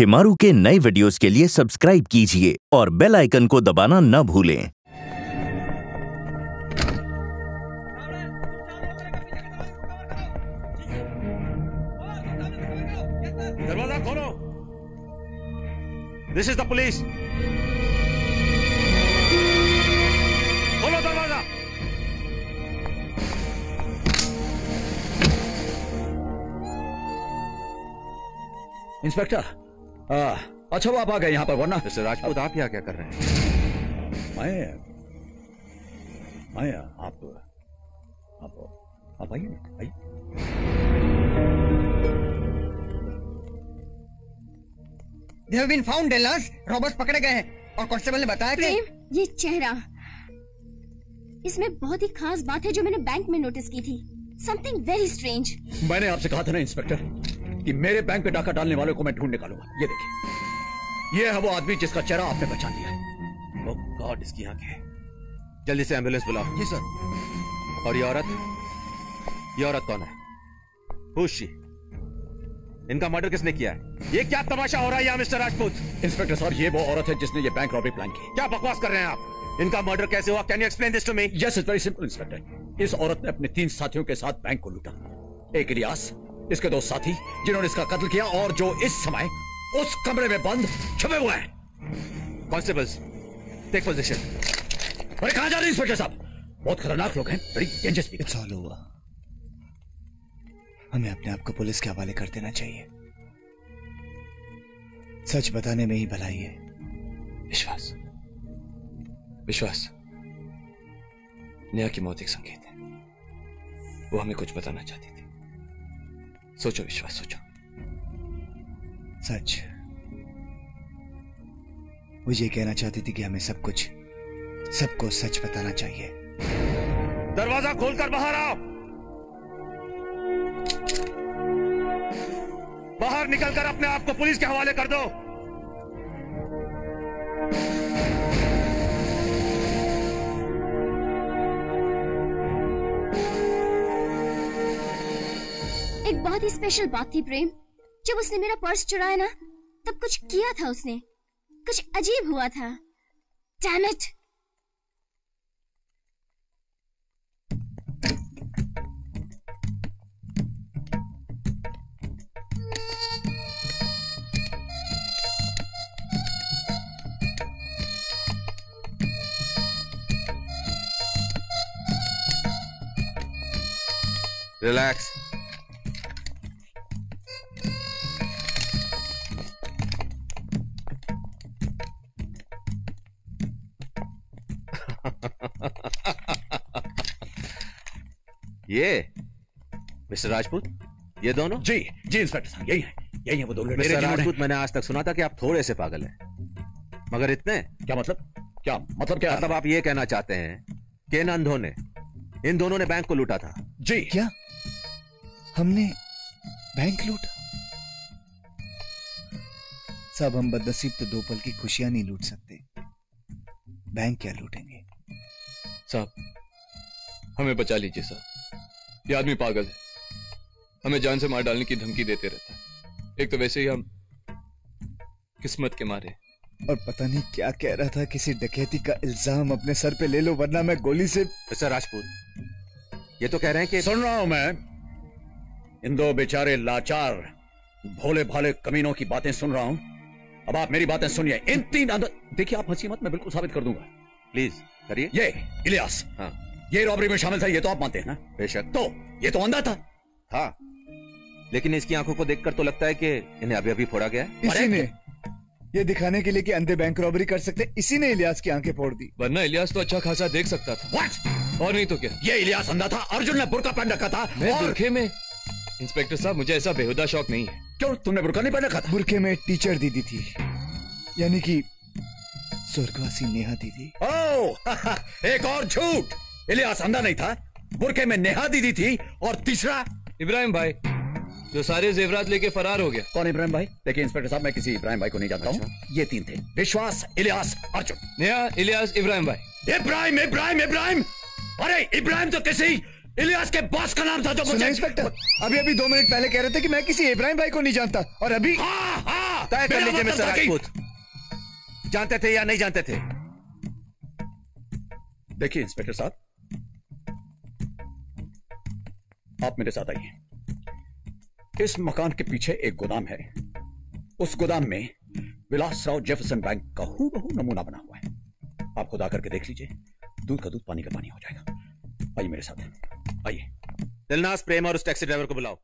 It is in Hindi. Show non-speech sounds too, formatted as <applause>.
शिमारू के नए वीडियोस के लिए सब्सक्राइब कीजिए और बेल आइकन को दबाना न भूलें। दरवाज़ा खोलो। दिस इज़ द पुलिस खोलो दरवाज़ा। इंस्पेक्टर आ, अच्छा वो आप आ गए यहाँ पर वरना। मिस्टर राजपूत आप यहाँ क्या कर रहे हैं? मैं मैं आप आप आप आइए आइए। They have been found, Dellas. Roberts पकड़े गए हैं। और कांस्टेबल ने बताया कि ये चेहरा। इसमें बहुत ही खास बात है जो मैंने बैंक में नोटिस की थी। समथिंग वेरी स्ट्रेंज मैंने आपसे कहा था ना इंस्पेक्टर कि मेरे बैंक पे डाका डालने वालों को मैं ढूंढ निकालूँगा। ये देखिए। ये है वो आदमी जिसका चेहरा आपने पहचान लिया ओह गॉड इसकी आँखें जल्दी से एंबुलेंस बुलाओ। जी सर। और ये औरत? ये औरत कौन है? She? इनका मर्डर किसने किया है? ये क्या तमाशा हो रहा है यहाँ मिस्टर राजपूत? इंस्पेक्टर साहब ये वो औरत है जिसने ये बैंक रॉबरी प्लान की। क्या बकवास कर रहे हैं आप? इनका मर्डर कैसे हुआ? Can you explain this to me yes it's very simple inspector. इस औरत ने अपने तीन साथियों के साथ बैंक को लूटा। एक इलियास इसके दो साथी, जिन्होंने इसका कत्ल किया और जो इस समय उस कमरे में बंद छुपे हुए हैं। कॉन्स्टेबल्स टेक पोजीशन अरे कहाँ जा रहे हैं इंस्पेक्टर साहब? बहुत खतरनाक लोग हैं। बड़ी डेंजरस इट्स ऑल ओवर हमें अपने आप को पुलिस के हवाले कर देना चाहिए। सच बताने में ही भलाई है। विश्वास। विश्वास। नेहा की मौत एक संकेत है। वो हमें कुछ बताना चाहती थी। सोचो विश्वास सोचो सच। वो ये कहना चाहती थी कि हमें सब कुछ सबको सच बताना चाहिए। दरवाज़ा खोलकर बाहर आओ। बाहर निकलकर अपने आप को पुलिस के हवाले कर दो। एक बहुत ही स्पेशल बात थी, प्रेम। जब उसने मेरा पर्स चुराया ना, तब कुछ किया था उसने। कुछ अजीब हुआ था। It! रिलैक्स ये मिस्टर राजपूत ये दोनों? जी जी इंस्पेक्टर साहब यही है यही है वो दो लड़के मिस्टर राजपूत। मैंने आज तक सुना था कि आप थोड़े से पागल हैं। मगर इतने? क्या मतलब? क्या मतलब क्या? मतलब आप ये कहना चाहते हैं कि इन अंधों ने इन दोनों ने बैंक को लूटा था। जी। क्या? हमने बैंक लूटा? सब हम बदनसीब तो दो पल की खुशियाँ नहीं लूट सकते। बैंक क्या लूटेंगे? साहब हमें बचा लीजिए साहब। ये आदमी पागल है। हमें जान से मार डालने की धमकी देते रहता है। एक तो वैसे ही हम किस्मत के मारे और पता नहीं क्या कह रहा था किसी डकैती का इल्ज़ाम अपने सर पे ले लो वरना मैं गोली से मिस्टर राजपूत ये तो कह रहे हैं कि सुन रहा हूँ मैं। इन दो बेचारे लाचार भोले भाले कमीनों की बातें सुन रहा हूँ। अब आप मेरी बातें सुनिए। इन तीन अंदर देखिए आप हँसी मत मैं बिल्कुल साबित कर दूँगा। प्लीज़ करिए। ये इलियास। हाँ। ये रॉबरी में शामिल था ये तो आप मानते हैं ना? बेशक। तो ये तो अंधा था। था। लेकिन इसकी आँखों को देखकर तो लगता है कि इन्हें अभी अभी फोड़ा गया है। इसी ने। ये दिखाने के लिए कि अंधे बैंक रॉबरी कर सकते इसी ने इलियास की आँखें फोड़ दी। वरना इलियास तो अच्छा खासा देख सकता था। What? और नहीं तो क्या? ये इलियास अंधा था अर्जुन ने बुरका पहन रखा था मैं और बुरखे में इंस्पेक्टर साहब मुझे ऐसा बेहुदा शौक नहीं है। क्यों? तुमने बुरका नहीं पहन रखा था? बुरके में टीचर दीदी थी। यानी कि स्वर्गवासी नेहा दीदी। ओ <laughs> एक और झूठ! इलियास अंधा नहीं था। बुरके में नेहा दीदी थी और तीसरा इब्राहिम भाई जो सारे जेवरात लेके फरार हो गया। कौन इब्राहिम भाई? देखिए इंस्पेक्टर साहब मैं किसी इब्राहिम भाई को नहीं जानता हूँ। ये तीन थे। विश्वास इलियास अर्जुन। नेहा इलियास इब्राहिम भाई। इब्राहिम इब्राहिम इब्राहिम! अरे इब्राहिम तो किसी इलियास के बॉस का नाम था जो सुना मुझे इंस्पेक्टर अभी अभी दो मिनट पहले कह रहे थे कि मैं किसी इब्राहिम भाई को नहीं जानता और अभी हाँ हाँ। तय कर लीजिए मतलब मिस्टर राजपूत। जानते थे या नहीं जानते थे? देखिए इंस्पेक्टर साहब आप मेरे साथ आइए। इस मकान के पीछे एक गोदाम है। उस गोदाम में विलासराव जेफरसन बैंक का हूबहू नमूना बना हुआ है। आप खुद आकर के देख लीजिए। दूध का दूध, पानी का पानी हो जाएगा। आइए मेरे साथ। आइए। दिलनास प्रेम और उस टैक्सी ड्राइवर को बुलाओ।